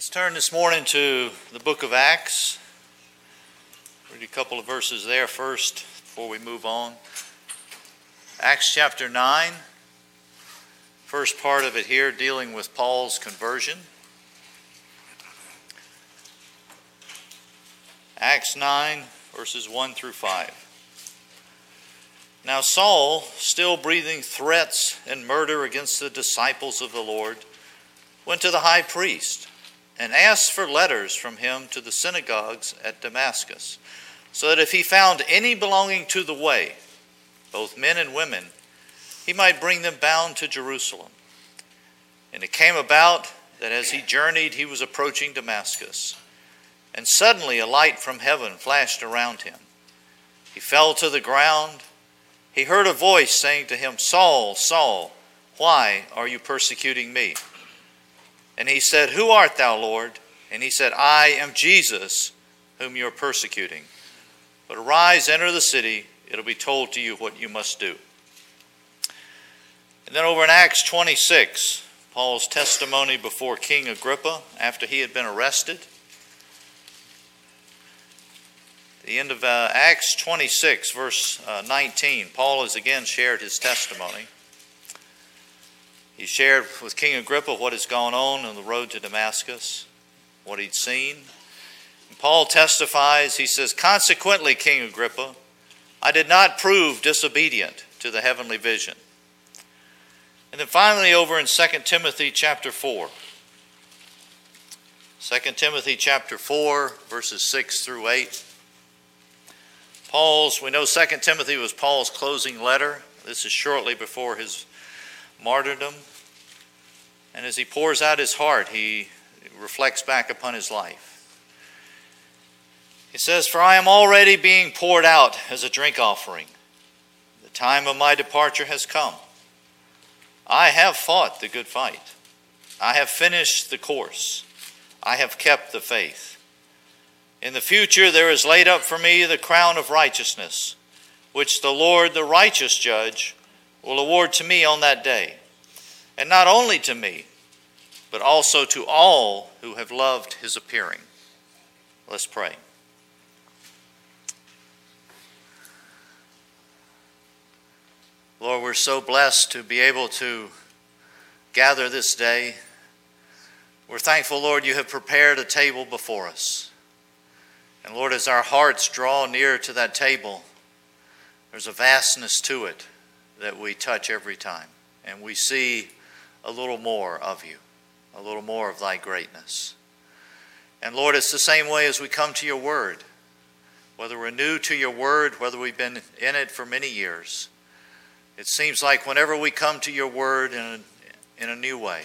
Let's turn this morning to the book of Acts. Read a couple of verses there first before we move on. Acts chapter 9, first part of it here dealing with Paul's conversion. Acts 9, verses 1 through 5. Now Saul, still breathing threats and murder against the disciples of the Lord, went to the high priest and asked for letters from him to the synagogues at Damascus, so that if he found any belonging to the way, both men and women, he might bring them bound to Jerusalem. And it came about that as he journeyed, he was approaching Damascus. And suddenly a light from heaven flashed around him. He fell to the ground he heard a voice saying to him, Saul, Saul, why are you persecuting me? And he said, Who art thou, Lord? And he said, I am Jesus, whom you are persecuting. But arise, enter the city, it'll be told to you what you must do. And then over in Acts 26, Paul's testimony before King Agrippa after he had been arrested. the end of uh, Acts 26, verse uh, 19, Paul has again shared his testimony. He shared with King Agrippa what has gone on on the road to Damascus, what he'd seen. And Paul testifies, he says, Consequently, King Agrippa, I did not prove disobedient to the heavenly vision. And then finally, over in 2 Timothy chapter 4. 2 Timothy chapter 4, verses 6 through 8. Paul's, we know 2 Timothy was Paul's closing letter. This is shortly before his martyrdom. And as he pours out his heart, he reflects back upon his life. He says, For I am already being poured out as a drink offering. The time of my departure has come. I have fought the good fight. I have finished the course. I have kept the faith. In the future, there is laid up for me the crown of righteousness, which the Lord, the righteous judge, will award to me on that day. And not only to me, but also to all who have loved his appearing. Let's pray. Lord, we're so blessed to be able to gather this day. We're thankful, Lord, you have prepared a table before us. And Lord, as our hearts draw near to that table, there's a vastness to it that we touch every time. And we see a little more of you, a little more of thy greatness. And Lord, it's the same way as we come to your word. Whether we're new to your word, whether we've been in it for many years, it seems like whenever we come to your word in a, in a new way,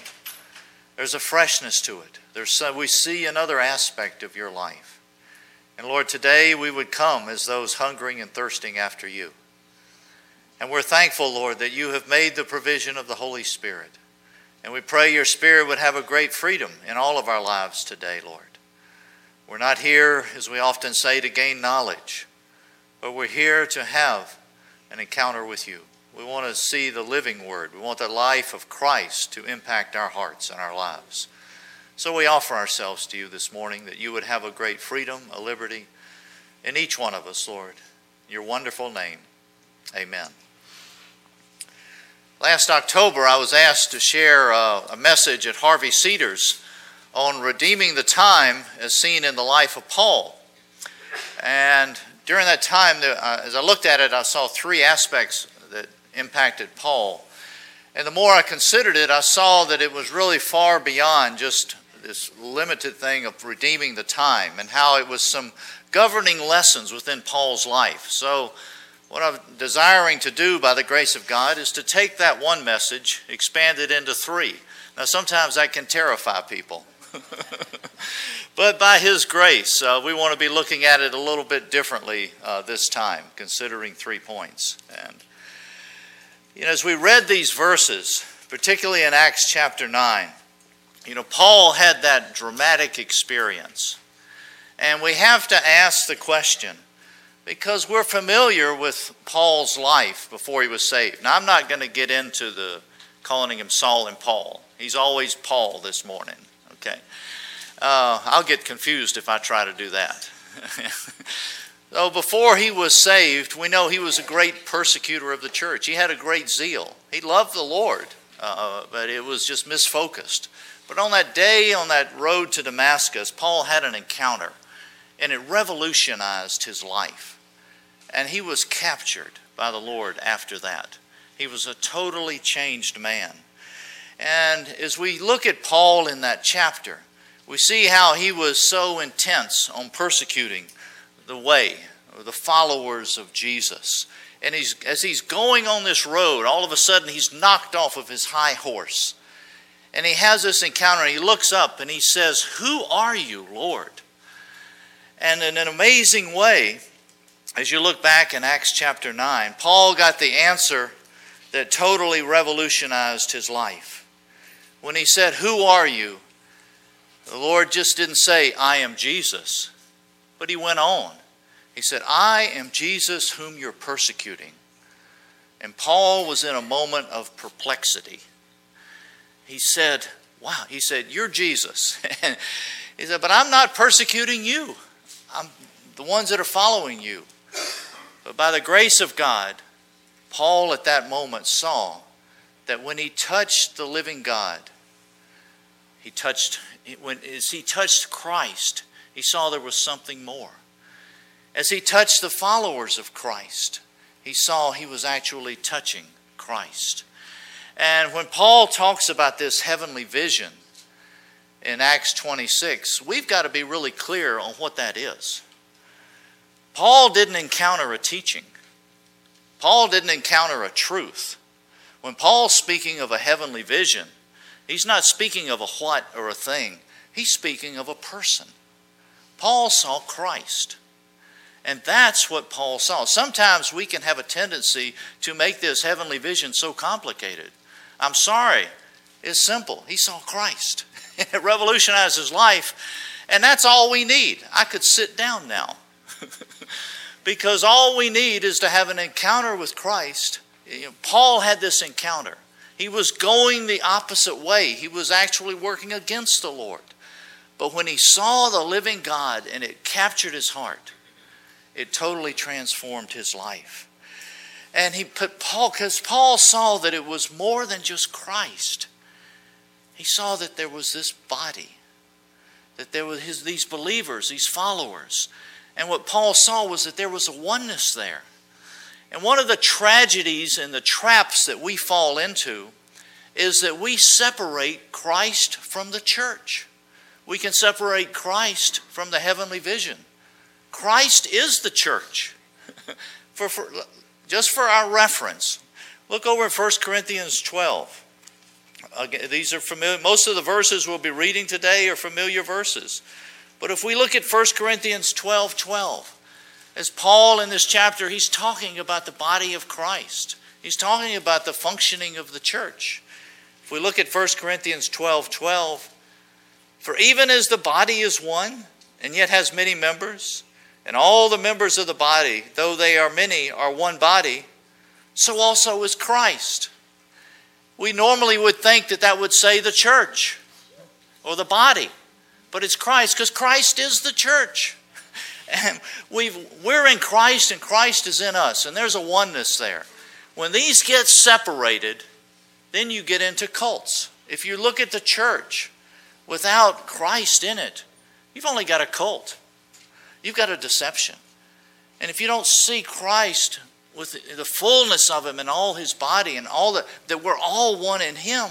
there's a freshness to it. There's, we see another aspect of your life. And Lord, today we would come as those hungering and thirsting after you. And we're thankful, Lord, that you have made the provision of the Holy Spirit. And we pray your Spirit would have a great freedom in all of our lives today, Lord. We're not here, as we often say, to gain knowledge, but we're here to have an encounter with you. We want to see the living word. We want the life of Christ to impact our hearts and our lives. So we offer ourselves to you this morning that you would have a great freedom, a liberty in each one of us, Lord. Your wonderful name. Amen. Last October, I was asked to share a, a message at Harvey Cedars on redeeming the time as seen in the life of Paul. And during that time, uh, as I looked at it, I saw three aspects that impacted Paul. And the more I considered it, I saw that it was really far beyond just this limited thing of redeeming the time and how it was some governing lessons within Paul's life. So, what I'm desiring to do by the grace of God is to take that one message, expand it into three. Now, sometimes that can terrify people. but by His grace, uh, we want to be looking at it a little bit differently uh, this time, considering three points. And you know, as we read these verses, particularly in Acts chapter 9, you know, Paul had that dramatic experience. And we have to ask the question because we're familiar with Paul's life before he was saved. Now, I'm not going to get into the calling him Saul and Paul. He's always Paul this morning, okay? Uh, I'll get confused if I try to do that. so before he was saved, we know he was a great persecutor of the church. He had a great zeal. He loved the Lord, uh, but it was just misfocused. But on that day on that road to Damascus, Paul had an encounter, and it revolutionized his life. And he was captured by the Lord after that. He was a totally changed man. And as we look at Paul in that chapter, we see how he was so intense on persecuting the way, or the followers of Jesus. And he's, as he's going on this road, all of a sudden he's knocked off of his high horse. And he has this encounter, and he looks up and he says, Who are you, Lord? And in an amazing way, as you look back in Acts chapter 9, Paul got the answer that totally revolutionized his life. When he said, Who are you? The Lord just didn't say, I am Jesus, but he went on. He said, I am Jesus whom you're persecuting. And Paul was in a moment of perplexity. He said, Wow, he said, You're Jesus. he said, But I'm not persecuting you. I'm the ones that are following you. But by the grace of God, Paul at that moment saw that when he touched the living God, he touched when as he touched Christ, he saw there was something more. As he touched the followers of Christ, he saw he was actually touching Christ. And when Paul talks about this heavenly vision in Acts 26, we've got to be really clear on what that is. Paul didn't encounter a teaching. Paul didn't encounter a truth. When Paul's speaking of a heavenly vision, he's not speaking of a what or a thing, he's speaking of a person. Paul saw Christ. And that's what Paul saw. Sometimes we can have a tendency to make this heavenly vision so complicated. I'm sorry, it's simple. He saw Christ. it revolutionized his life, and that's all we need. I could sit down now. because all we need is to have an encounter with Christ. You know, Paul had this encounter. He was going the opposite way, he was actually working against the Lord. But when he saw the living God and it captured his heart, it totally transformed his life. And he put Paul, because Paul saw that it was more than just Christ. He saw that there was this body, that there were his, these believers, these followers, and what Paul saw was that there was a oneness there. And one of the tragedies and the traps that we fall into is that we separate Christ from the church. We can separate Christ from the heavenly vision. Christ is the church. for, for, just for our reference, look over in 1 Corinthians 12. Again, these are familiar. Most of the verses we'll be reading today are familiar verses. But if we look at 1 Corinthians 12 12, as Paul in this chapter, he's talking about the body of Christ. He's talking about the functioning of the church. If we look at 1 Corinthians 12 12, for even as the body is one and yet has many members, and all the members of the body, though they are many, are one body, so also is Christ. We normally would think that that would say the church or the body but it's Christ because Christ is the church. And we've, we're in Christ and Christ is in us, and there's a oneness there. When these get separated, then you get into cults. If you look at the church without Christ in it, you've only got a cult. You've got a deception. And if you don't see Christ with the fullness of Him and all His body and all that, that we're all one in Him,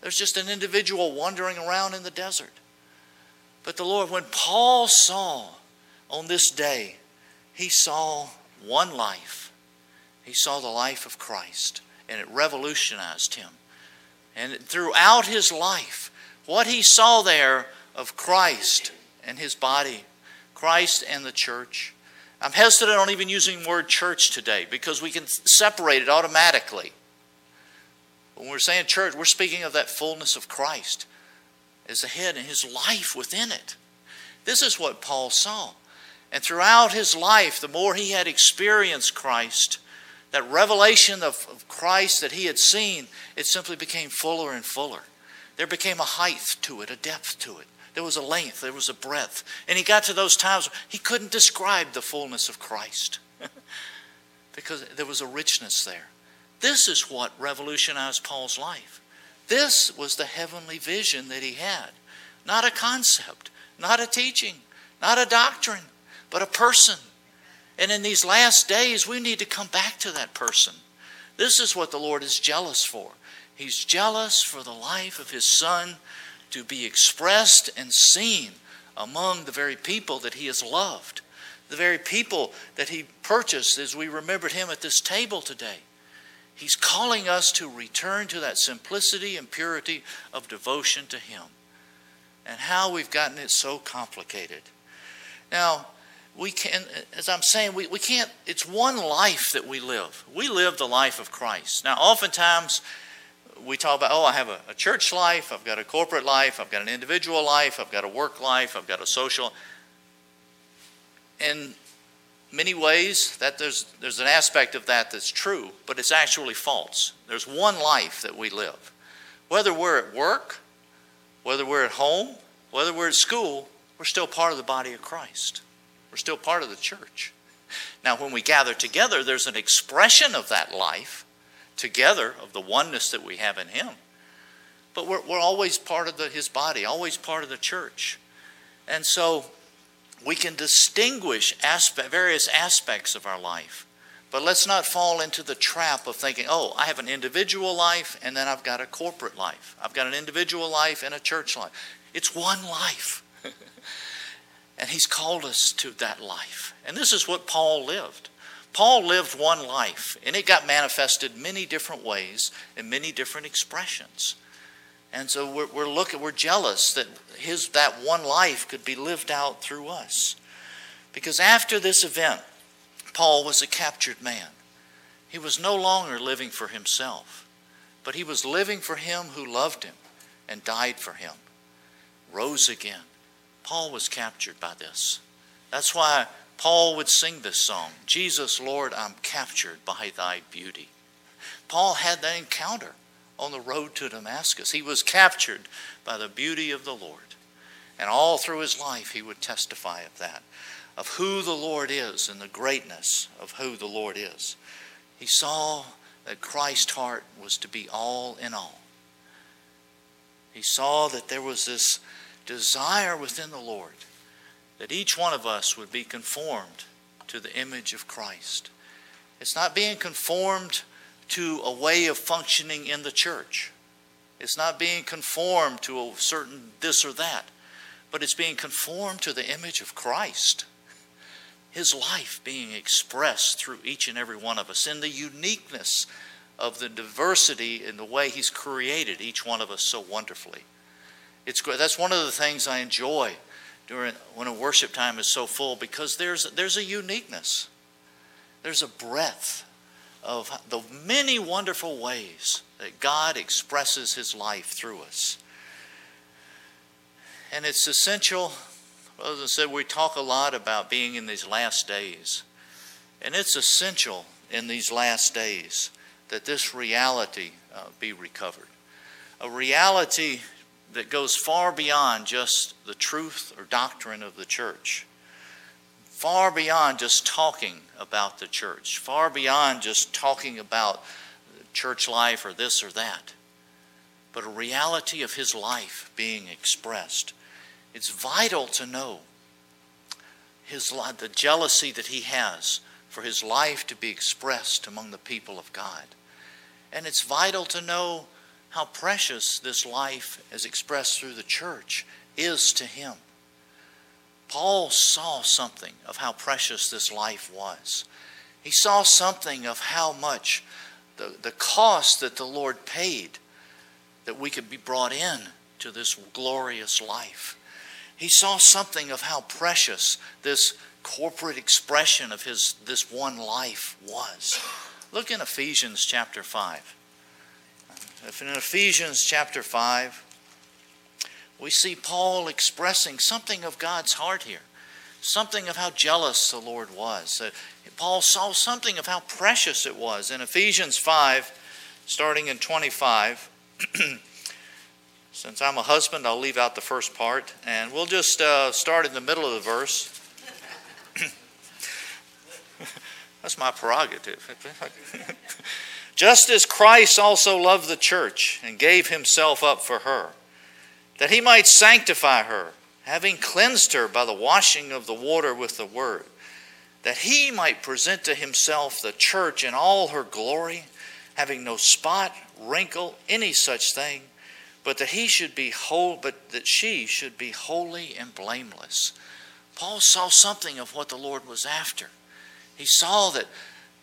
there's just an individual wandering around in the desert. But the Lord, when Paul saw on this day, he saw one life. He saw the life of Christ, and it revolutionized him. And throughout his life, what he saw there of Christ and his body, Christ and the church. I'm hesitant on even using the word church today because we can separate it automatically. When we're saying church, we're speaking of that fullness of Christ as the head and his life within it. This is what Paul saw. And throughout his life, the more he had experienced Christ, that revelation of, of, Christ that he had seen, it simply became fuller and fuller. There became a height to it, a depth to it. There was a length, there was a breadth. And he got to those times he couldn't describe the fullness of Christ because there was a richness there. This is what revolutionized Paul's life. This was the heavenly vision that he had. Not a concept, not a teaching, not a doctrine, but a person. And in these last days, we need to come back to that person. This is what the Lord is jealous for. He's jealous for the life of his son to be expressed and seen among the very people that he has loved, the very people that he purchased as we remembered him at this table today. He's calling us to return to that simplicity and purity of devotion to him. And how we've gotten it so complicated. Now, we can, as I'm saying, we, we can't, it's one life that we live. We live the life of Christ. Now, oftentimes, we talk about, oh, I have a, a, church life, I've got a corporate life, I've got an individual life, I've got a work life, I've got a social. In many ways, that there's, there's an aspect of that that's true, but it's actually false. There's one life that we live. Whether we're at work, whether we're at home, whether we're at school, we're still part of the body of Christ. We're still part of the church. Now, when we gather together, there's an expression of that life together of the oneness that we have in Him. But we're, we're always part of the, His body, always part of the church. And so we can distinguish aspect, various aspects of our life. But let's not fall into the trap of thinking, oh, I have an individual life and then I've got a corporate life. I've got an individual life and a church life. It's one life. and He's called us to that life. And this is what Paul lived. Paul lived one life, and it got manifested many different ways in many different expressions. And so we're, we're looking, we're jealous that his that one life could be lived out through us. Because after this event, Paul was a captured man. He was no longer living for himself, but he was living for him who loved him and died for him, rose again. Paul was captured by this. That's why Paul would sing this song Jesus, Lord, I'm captured by thy beauty. Paul had that encounter on the road to Damascus. He was captured by the beauty of the Lord. And all through his life, he would testify of that, of who the Lord is and the greatness of who the Lord is. He saw that Christ's heart was to be all in all. He saw that there was this desire within the Lord that each one of us would be conformed to the image of Christ. It's not being conformed to a way of functioning in the church. It's not being conformed to a certain this or that, but it's being conformed to the image of Christ. His life being expressed through each and every one of us in the uniqueness of the diversity in the way He's created each one of us so wonderfully. It's, that's one of the things I enjoy during when a worship time is so full because there's there's a uniqueness. There's a breadth of the many wonderful ways that God expresses his life through us. And it's essential, as I said, we talk a lot about being in these last days. And it's essential in these last days that this reality uh, be recovered. A reality that goes far beyond just the truth or doctrine of the church, far beyond just talking about the church, far beyond just talking about church life or this or that, but a reality of his life being expressed. It's vital to know his the jealousy that he has for his life to be expressed among the people of God. And it's vital to know how precious this life, as expressed through the church, is to him. Paul saw something of how precious this life was. He saw something of how much the, the cost that the Lord paid that we could be brought in to this glorious life. He saw something of how precious this corporate expression of his this one life was. Look in Ephesians chapter 5. If in Ephesians chapter 5, we see Paul expressing something of God's heart here, something of how jealous the Lord was. Uh, Paul saw something of how precious it was. In Ephesians 5, starting in 25, Since I'm a husband, I'll leave out the first part, and we'll just uh, start in the middle of the verse. That's my prerogative. Just as Christ also loved the church and gave himself up for her, that he might sanctify her, having cleansed her by the washing of the water with the word, that he might present to himself the church in all her glory, having no spot, wrinkle, any such thing, but that he should be whole, but that she should be holy and blameless. Paul saw something of what the Lord was after. He saw that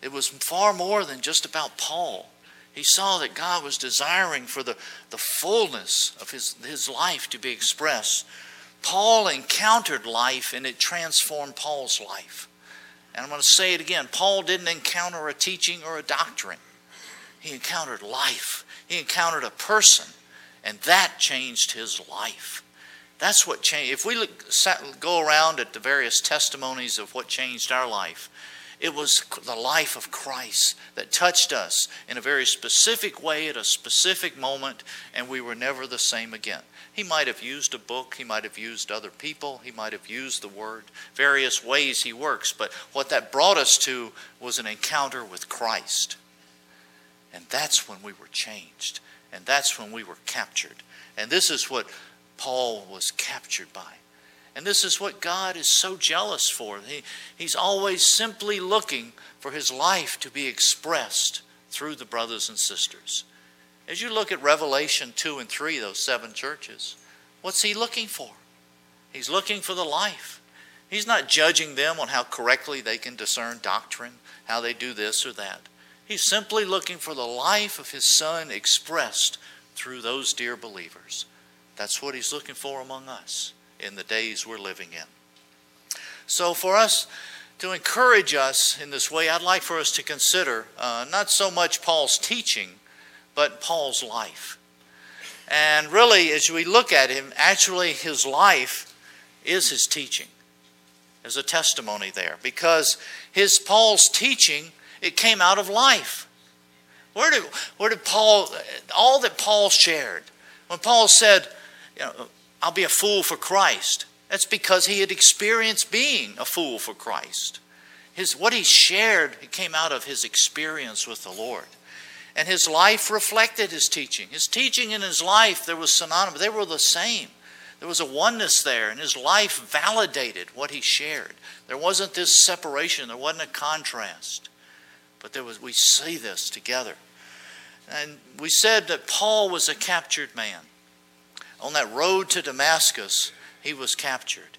it was far more than just about Paul. He saw that God was desiring for the, the fullness of his, his life to be expressed. Paul encountered life and it transformed Paul's life. And I'm going to say it again Paul didn't encounter a teaching or a doctrine, he encountered life. He encountered a person, and that changed his life. That's what changed. If we look, go around at the various testimonies of what changed our life, it was the life of Christ that touched us in a very specific way at a specific moment, and we were never the same again. He might have used a book, he might have used other people, he might have used the word, various ways he works, but what that brought us to was an encounter with Christ. And that's when we were changed, and that's when we were captured. And this is what Paul was captured by. And this is what God is so jealous for. He, he's always simply looking for his life to be expressed through the brothers and sisters. As you look at Revelation 2 and 3, those seven churches, what's he looking for? He's looking for the life. He's not judging them on how correctly they can discern doctrine, how they do this or that. He's simply looking for the life of his son expressed through those dear believers. That's what he's looking for among us in the days we're living in. So, for us to encourage us in this way, I'd like for us to consider uh, not so much Paul's teaching, but Paul's life. And really, as we look at him, actually, his life is his teaching. There's a testimony there because his Paul's teaching it came out of life. Where did where did Paul all that Paul shared when Paul said, you know, I'll be a fool for Christ. That's because he had experienced being a fool for Christ. His, what he shared came out of his experience with the Lord. And his life reflected his teaching. His teaching and his life, there was synonymous. They were the same. There was a oneness there, and his life validated what he shared. There wasn't this separation, there wasn't a contrast. But there was, we see this together. And we said that Paul was a captured man on that road to Damascus, he was captured.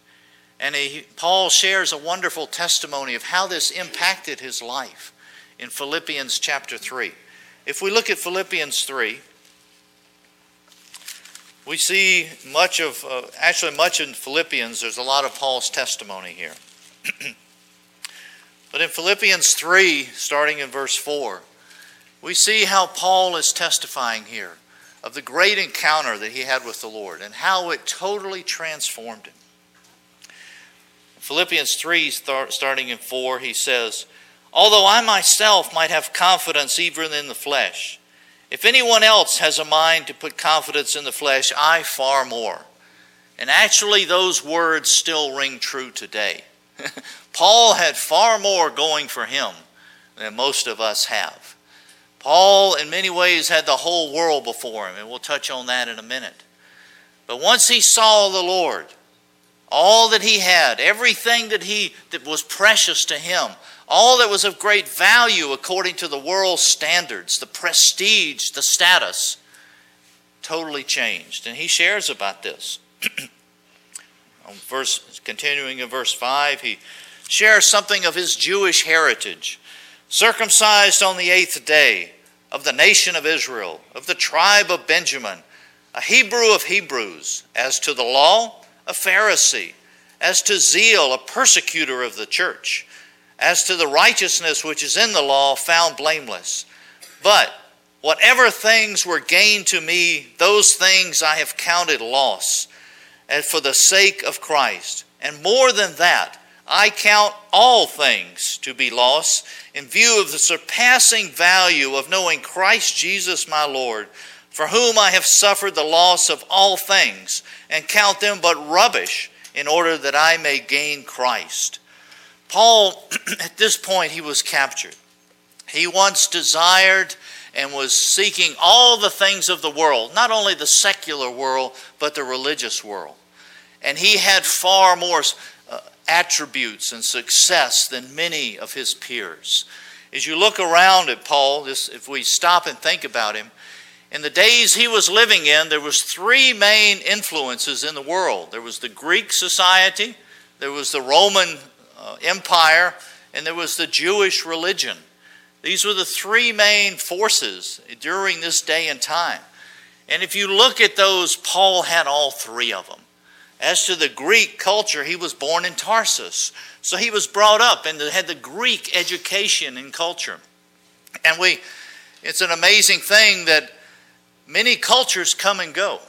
And he, Paul shares a wonderful testimony of how this impacted his life in Philippians chapter 3. If we look at Philippians 3, we see much of, uh, actually, much in Philippians, there's a lot of Paul's testimony here. but in Philippians 3, starting in verse 4, we see how Paul is testifying here of the great encounter that he had with the Lord and how it totally transformed him. Philippians 3, starting in 4, he says, Although I myself might have confidence even in the flesh, if anyone else has a mind to put confidence in the flesh, I far more. And actually, those words still ring true today. Paul had far more going for him than most of us have. Paul, in many ways, had the whole world before him, and we'll touch on that in a minute. But once he saw the Lord, all that he had, everything that he that was precious to him, all that was of great value according to the world's standards, the prestige, the status, totally changed. And he shares about this. On verse, continuing in verse 5, he shares something of his Jewish heritage. Circumcised on the eighth day, of the nation of Israel, of the tribe of Benjamin, a Hebrew of Hebrews, as to the law, a Pharisee, as to zeal, a persecutor of the church, as to the righteousness which is in the law, found blameless. But whatever things were gained to me, those things I have counted loss, and for the sake of Christ. And more than that, I count all things to be loss in view of the surpassing value of knowing Christ Jesus my Lord, for whom I have suffered the loss of all things, and count them but rubbish, in order that I may gain Christ. Paul, at this point, he was captured. He once desired and was seeking all the things of the world, not only the secular world, but the religious world. And he had far more attributes and success than many of his peers. As you look around at Paul, this, if we stop and think about him, in the days he was living in, there was three main influences in the world. There was the Greek society, there was the Roman uh, Empire, and there was the Jewish religion. These were the three main forces during this day and time. And if you look at those, Paul had all three of them. As to the Greek culture, he was born in Tarsus. So he was brought up and had the Greek education and culture. And we, it's an amazing thing that Many cultures come and go,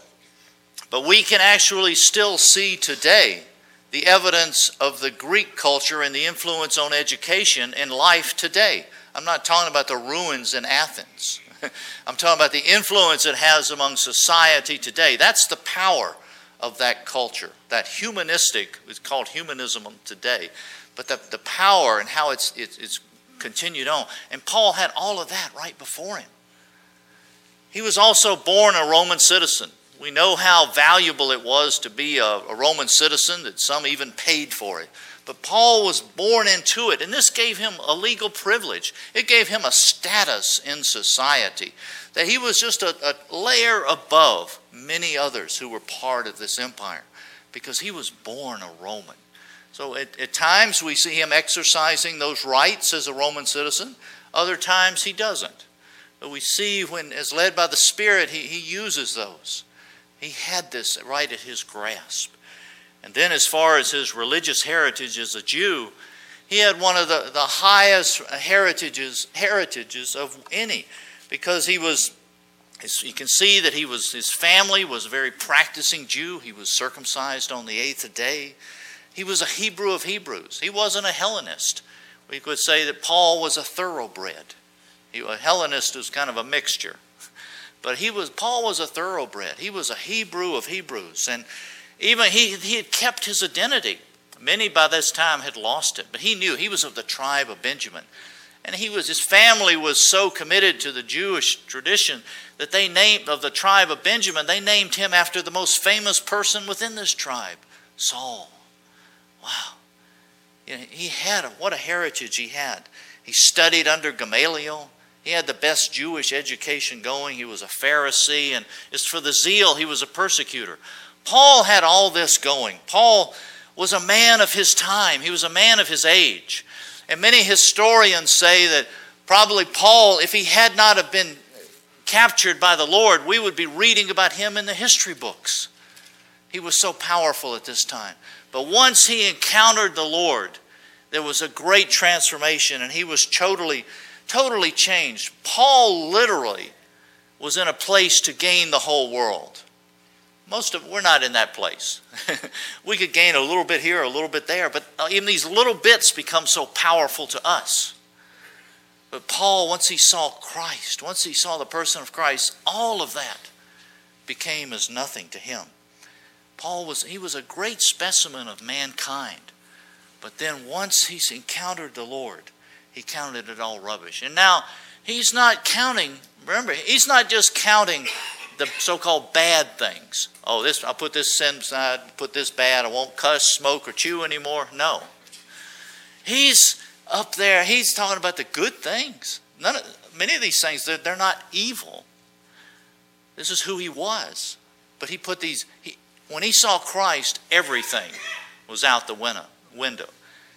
but we can actually still see today the evidence of the Greek culture and the influence on education in life today. I'm not talking about the ruins in Athens. I'm talking about the influence it has among society today. That's the power of that culture. That humanistic, it's called humanism today, but the, the power and how it's, it's, it's continued on. And Paul had all of that right before him. He was also born a Roman citizen. We know how valuable it was to be a, a, Roman citizen, that some even paid for it. But Paul was born into it, and this gave him a legal privilege. It gave him a status in society, that he was just a, a layer above many others who were part of this empire, because he was born a Roman. So at, at times we see him exercising those rights as a Roman citizen, other times he doesn't. But we see when, as led by the Spirit, he, he uses those. He had this right at his grasp. And then, as far as his religious heritage as a Jew, he had one of the, the highest heritages, heritages of any because he was you can see that he was his family was a very practicing Jew. He was circumcised on the eighth day. He was a Hebrew of Hebrews. He wasn't a Hellenist. We could say that Paul was a thoroughbred. He, a Hellenist is kind of a mixture. But he was Paul was a thoroughbred. He was a Hebrew of Hebrews. And even he, he had kept his identity. Many by this time had lost it, but he knew he was of the tribe of Benjamin. And he was his family was so committed to the Jewish tradition that they named of the tribe of Benjamin, they named him after the most famous person within this tribe, Saul. Wow. You know, he had a, what a heritage he had. He studied under Gamaliel. He had the best Jewish education going. He was a Pharisee, and it's for the zeal he was a persecutor. Paul had all this going. Paul was a man of his time, he was a man of his age. And many historians say that probably Paul, if he had not have been captured by the Lord, we would be reading about him in the history books. He was so powerful at this time. But once he encountered the Lord, there was a great transformation and he was totally totally changed. Paul literally was in a place to gain the whole world. Most of we're not in that place. we could gain a little bit here, a little bit there, but uh, even these little bits become so powerful to us. But Paul, once he saw Christ, once he saw the person of Christ, all of that became as nothing to him. Paul was he was a great specimen of mankind. But then once he's encountered the Lord, he counted it all rubbish. And now he's not counting, remember, he's not just counting the so-called bad things. Oh, this I'll put this sin aside, put this bad, I won't cuss, smoke, or chew anymore. No. He's up there, he's talking about the good things. None of, many of these things, they're, they're not evil. This is who he was. But he put these, he, when he saw Christ, everything was out the window window.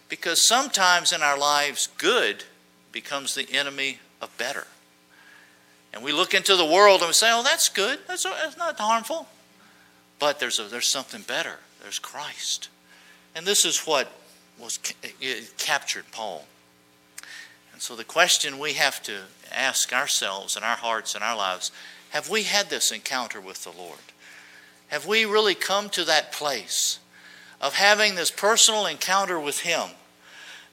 Because sometimes in our lives, good becomes the enemy of better. And we look into the world and we say, oh, that's good. That's, that's not harmful. But there's, a, there's something better. There's Christ. And this is what was captured Paul. And so the question we have to ask ourselves in our hearts and our lives have we had this encounter with the Lord? Have we really come to that place of having this personal encounter with Him,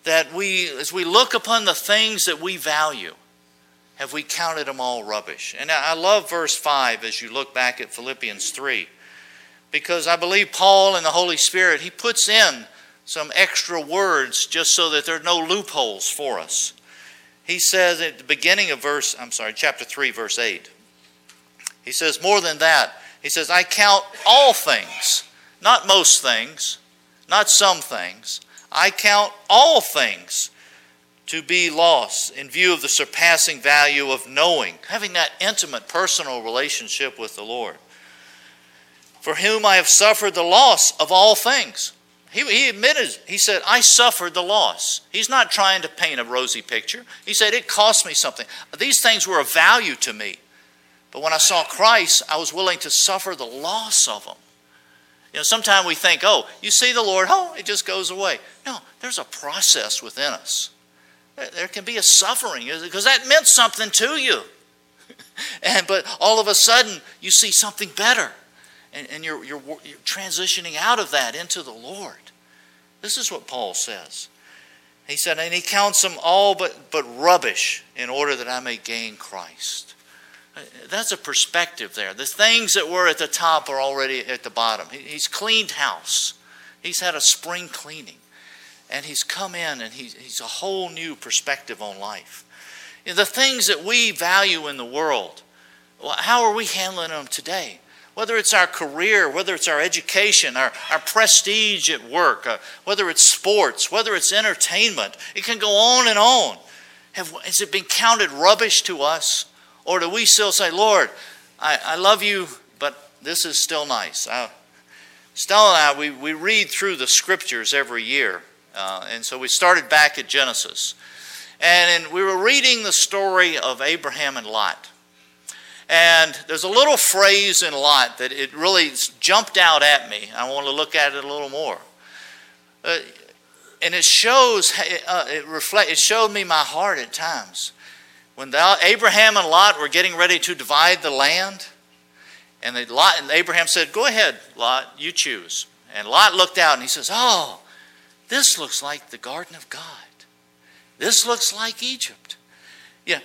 that we, as we look upon the things that we value, have we counted them all rubbish? And I love verse 5 as you look back at Philippians 3, because I believe Paul and the Holy Spirit, he puts in some extra words just so that there are no loopholes for us. He says at the beginning of verse, I'm sorry, chapter 3, verse 8, he says, More than that, he says, I count all things, not most things, not some things. I count all things to be lost in view of the surpassing value of knowing, having that intimate personal relationship with the Lord. For whom I have suffered the loss of all things. He, he admitted, he said, I suffered the loss. He's not trying to paint a rosy picture. He said, It cost me something. These things were of value to me. But when I saw Christ, I was willing to suffer the loss of them. You know, sometimes we think, oh, you see the Lord, oh, it just goes away. No, there's a process within us. There can be a suffering because that meant something to you. and but all of a sudden you see something better. And, and you're, you're, you're transitioning out of that into the Lord. This is what Paul says. He said, and he counts them all but, but rubbish in order that I may gain Christ. That's a perspective there. The things that were at the top are already at the bottom. He's cleaned house, he's had a spring cleaning, and he's come in and he's, he's a whole new perspective on life. You know, the things that we value in the world, well, how are we handling them today? Whether it's our career, whether it's our education, our, our prestige at work, uh, whether it's sports, whether it's entertainment, it can go on and on. Have, has it been counted rubbish to us? Or do we still say, Lord, I, I love you, but this is still nice? I, Stella and I, we, we read through the scriptures every year. Uh, and so we started back at Genesis. And, we were reading the story of Abraham and Lot. And there's a little phrase in Lot that it really jumped out at me. I want to look at it a little more. Uh, and it shows, uh, it, reflect, it showed me my heart at times. When Abraham and Lot were getting ready to divide the land, and, the, Lot, and Abraham said, Go ahead, Lot, you choose. And Lot looked out and he says, Oh, this looks like the Garden of God. This looks like Egypt. Yeah,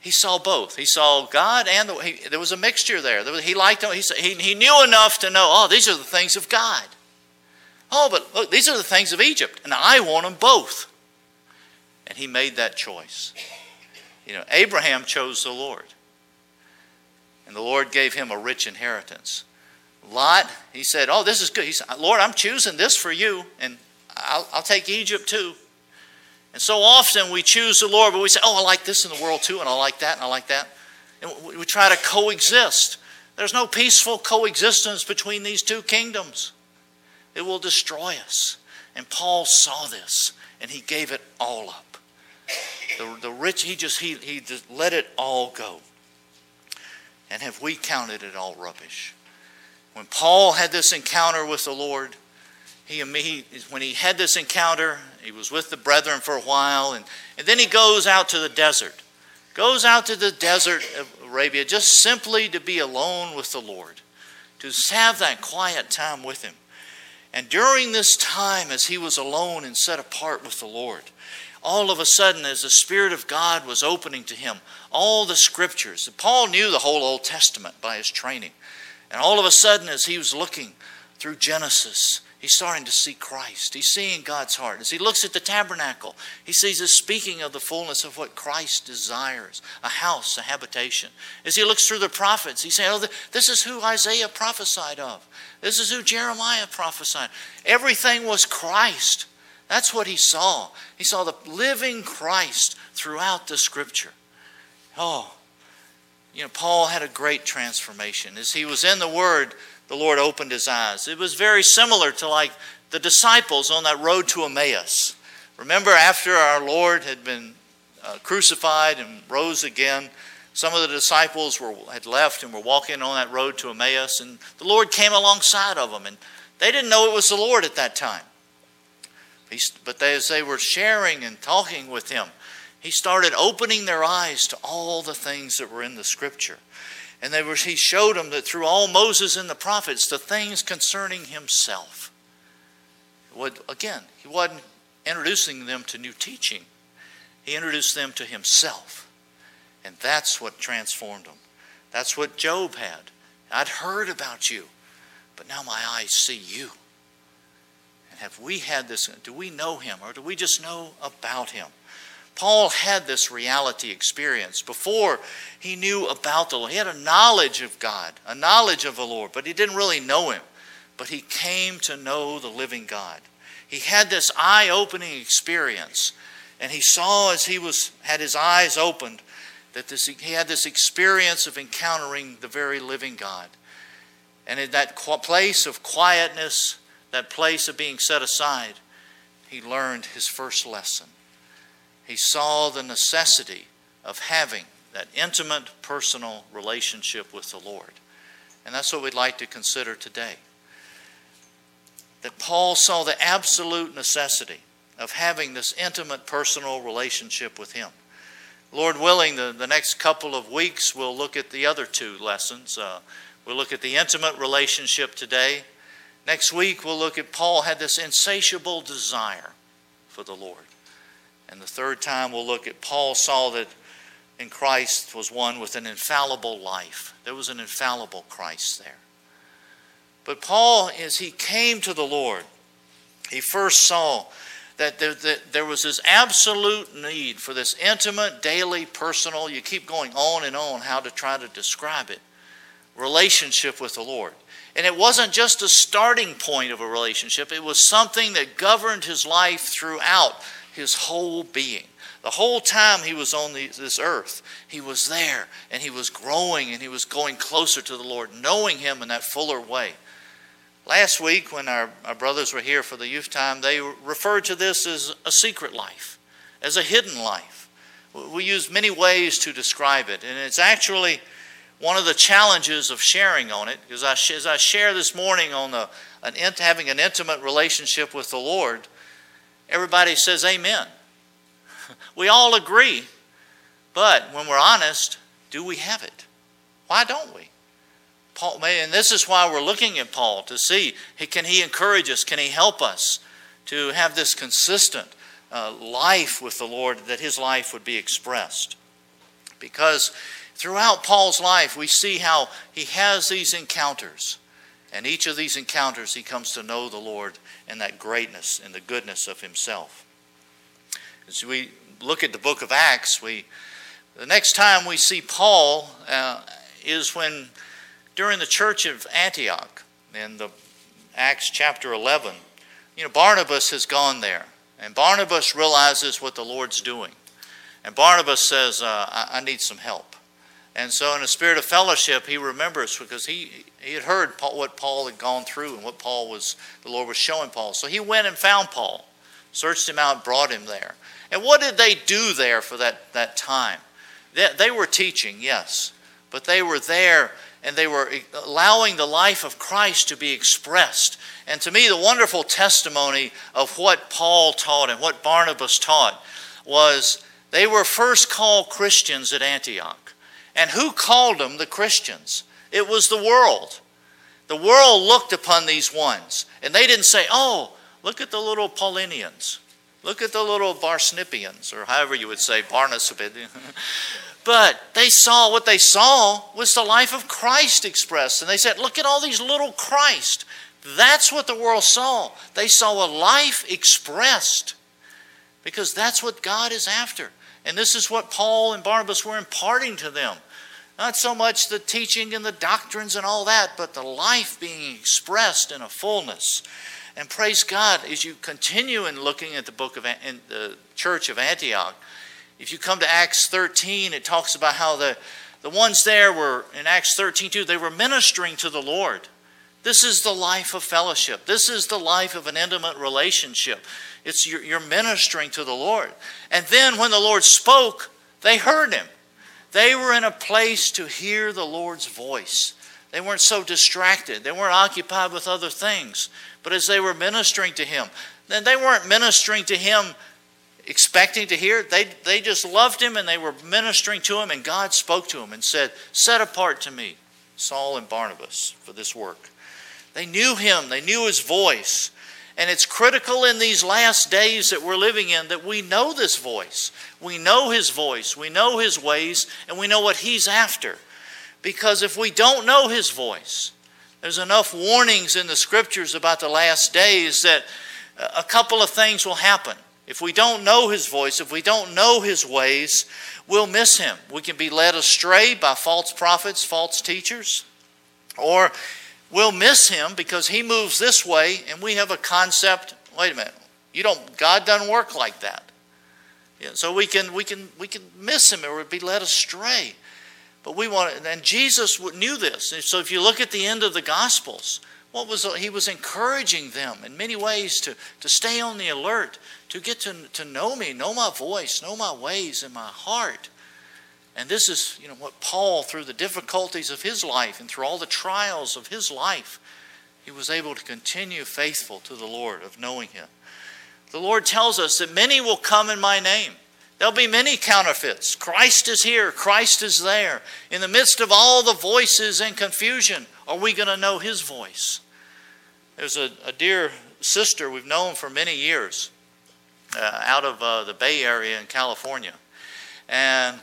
he saw both. He saw God and the, he, there was a mixture there. there was, he liked he, he, he knew enough to know, oh, these are the things of God. Oh, but look, these are the things of Egypt, and I want them both. And he made that choice. You know, Abraham chose the Lord. And the Lord gave him a rich inheritance. Lot, he said, Oh, this is good. He said, Lord, I'm choosing this for you, and I'll, I'll take Egypt too. And so often we choose the Lord, but we say, Oh, I like this in the world too, and I like that, and I like that. And we try to coexist. There's no peaceful coexistence between these two kingdoms. It will destroy us. And Paul saw this, and he gave it all up. The, the rich, he just, he, he just let it all go. And have we counted it all rubbish? When Paul had this encounter with the Lord, he, he, when he had this encounter, he was with the brethren for a while, and, and then he goes out to the desert. Goes out to the desert of Arabia just simply to be alone with the Lord, to have that quiet time with him. And during this time, as he was alone and set apart with the Lord, all of a sudden, as the Spirit of God was opening to him, all the scriptures, Paul knew the whole Old Testament by his training. And all of a sudden, as he was looking through Genesis, he's starting to see Christ. He's seeing God's heart. As he looks at the tabernacle, he sees us speaking of the fullness of what Christ desires a house, a habitation. As he looks through the prophets, he's saying, Oh, this is who Isaiah prophesied of. This is who Jeremiah prophesied. Everything was Christ. That's what he saw. He saw the living Christ throughout the scripture. Oh, you know, Paul had a great transformation. As he was in the Word, the Lord opened his eyes. It was very similar to like the disciples on that road to Emmaus. Remember, after our Lord had been uh, crucified and rose again, some of the disciples were, had left and were walking on that road to Emmaus, and the Lord came alongside of them, and they didn't know it was the Lord at that time. But they, as they were sharing and talking with him, he started opening their eyes to all the things that were in the scripture. And they were, he showed them that through all Moses and the prophets, the things concerning himself. Again, he wasn't introducing them to new teaching, he introduced them to himself. And that's what transformed them. That's what Job had. I'd heard about you, but now my eyes see you. And have we had this? Do we know him or do we just know about him? Paul had this reality experience before he knew about the Lord. He had a knowledge of God, a knowledge of the Lord, but he didn't really know him. But he came to know the living God. He had this eye opening experience, and he saw as he was, had his eyes opened that this, he had this experience of encountering the very living God. And in that place of quietness, that place of being set aside, he learned his first lesson. He saw the necessity of having that intimate personal relationship with the Lord. And that's what we'd like to consider today. That Paul saw the absolute necessity of having this intimate personal relationship with Him. Lord willing, the, the next couple of weeks we'll look at the other two lessons. Uh, we'll look at the intimate relationship today. Next week we'll look at Paul had this insatiable desire for the Lord. And the third time we'll look at Paul saw that in Christ was one with an infallible life. There was an infallible Christ there. But Paul, as he came to the Lord, he first saw that there, that there was this absolute need for this intimate, daily, personal, you keep going on and on how to try to describe it, relationship with the Lord. And it wasn't just a starting point of a relationship, it was something that governed his life throughout his whole being. The whole time he was on the, this earth, he was there and he was growing and he was going closer to the Lord, knowing him in that fuller way. Last week, when our, our brothers were here for the youth time, they referred to this as a secret life, as a hidden life. We use many ways to describe it, and it's actually one of the challenges of sharing on it. Because I, as I share this morning on the, an, having an intimate relationship with the Lord, everybody says amen. We all agree, but when we're honest, do we have it? Why don't we? Paul, and this is why we're looking at Paul to see can he encourage us? Can he help us to have this consistent uh, life with the Lord, that his life would be expressed? Because throughout Paul's life, we see how he has these encounters. And each of these encounters, he comes to know the Lord and that greatness and the goodness of himself. As we look at the book of Acts, we, the next time we see Paul uh, is when during the church of Antioch in the Acts chapter 11, you know, Barnabas has gone there, and Barnabas realizes what the Lord's doing. And Barnabas says, uh, I, I, need some help. And so, in a spirit of fellowship, he remembers because he, he had heard Paul, what Paul had gone through and what Paul was, the Lord was showing Paul. So he went and found Paul, searched him out, brought him there. And what did they do there for that, that time? They, they were teaching, yes, but they were there and they were allowing the life of Christ to be expressed. And to me, the wonderful testimony of what Paul taught and what Barnabas taught was they were first called Christians at Antioch. And who called them the Christians? It was the world. The world looked upon these ones, and they didn't say, Oh, look at the little Paulinians. Look at the little Barsnippians, or however you would say, Barnasipid. But they saw what they saw was the life of Christ expressed. And they said, Look at all these little Christ. That's what the world saw. They saw a life expressed because that's what God is after. And this is what Paul and Barnabas were imparting to them. Not so much the teaching and the doctrines and all that, but the life being expressed in a fullness. And praise God, as you continue in looking at the book of in the church of Antioch, if you come to Acts 13, it talks about how the, the ones there were, in Acts 13 too, they were ministering to the Lord. This is the life of fellowship. This is the life of an intimate relationship. It's you're, you're ministering to the Lord. And then when the Lord spoke, they heard him. They were in a place to hear the Lord's voice. They weren't so distracted. They weren't occupied with other things. But as they were ministering to him, then they weren't ministering to him expecting to hear. They, they just loved him and they were ministering to him, and God spoke to him and said, Set apart to me Saul and Barnabas for this work. They knew him, they knew his voice. And it's critical in these last days that we're living in that we know this voice. We know his voice, we know his ways, and we know what he's after. Because if we don't know his voice, there's enough warnings in the scriptures about the last days that uh, a couple of things will happen. If we don't know his voice, if we don't know his ways, we'll miss him. We can be led astray by false prophets, false teachers, or we'll miss him because he moves this way and we have a concept wait a minute you don't god doesn't work like that. Yeah, so we can we can we can miss him or be led astray. But we want and jesus knew this. So if you look at the end of the gospels what was he was encouraging them in many ways to, to stay on the alert to get to, to know me know my voice know my ways and my heart and this is, you know, what Paul, through the difficulties of his life and through all the trials of his life, he was able to continue faithful to the Lord of knowing him. The Lord tells us that many will come in my name. There'll be many counterfeits. Christ is here, Christ is there. In the midst of all the voices and confusion, are we going to know his voice? There's a, a, dear sister we've known for many years uh, out of uh, the Bay Area in California. And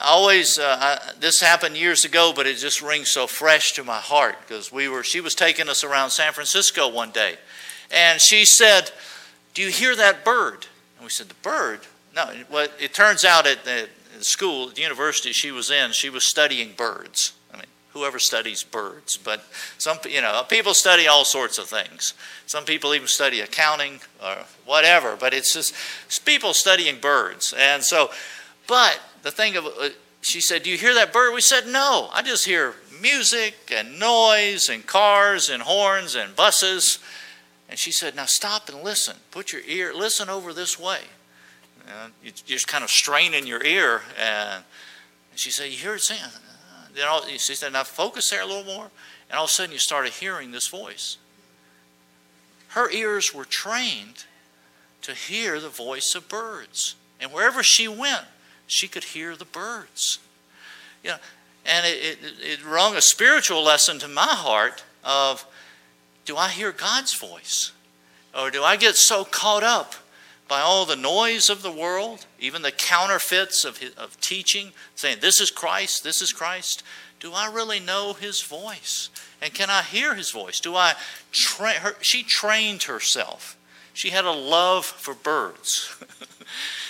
always uh, I, this happened years ago but it just rings so fresh to my heart because we were she was taking us around san francisco one day and she said do you hear that bird? And we said the bird? No well, it turns out at the school the university she was in she was studying birds. I mean whoever studies birds but some you know people study all sorts of things. Some people even study accounting or whatever but it's just it's people studying birds and so but the thing of, uh, she said, Do you hear that bird? We said, No, I just hear music and noise and cars and horns and buses. And she said, Now stop and listen. Put your ear, listen over this way. And you're just kind of straining your ear. And she said, You hear it saying? Then all, she said, Now focus there a little more. And all of a sudden you started hearing this voice. Her ears were trained to hear the voice of birds. And wherever she went, she could hear the birds. You know, and it, it, it rung a spiritual lesson to my heart of do I hear God's voice? Or do I get so caught up by all the noise of the world, even the counterfeits of, his, of teaching, saying, This is Christ, this is Christ? Do I really know his voice? And can I hear his voice? Do I? She trained herself. She had a love for birds.